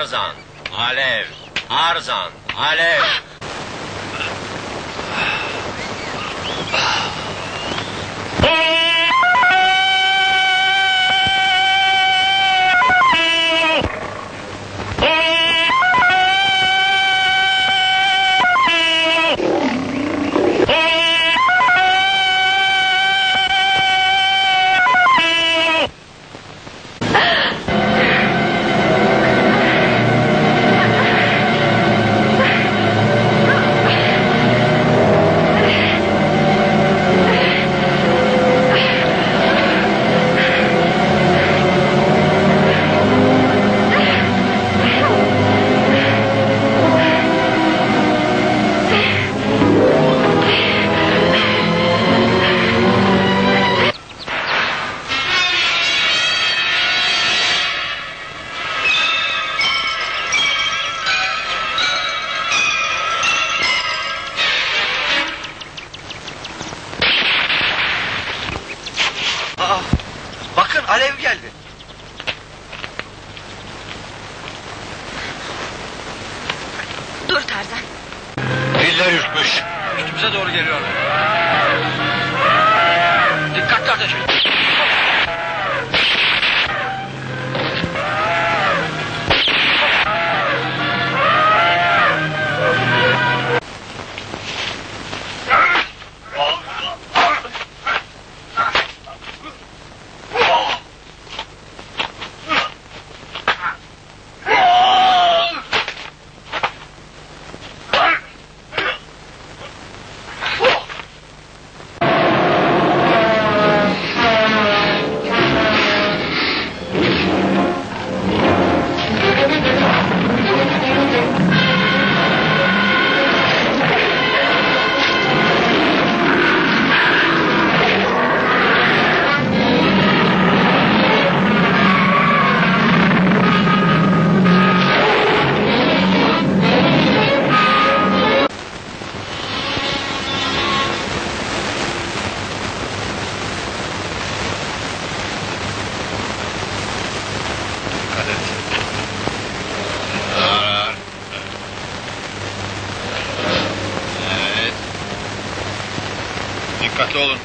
Arzan, alev, arzan, alev. Alev geldi. Dur Tarzan. Diller ürkmüş. Üstümüze doğru geliyor. Dikkatli ateş edin. доллар.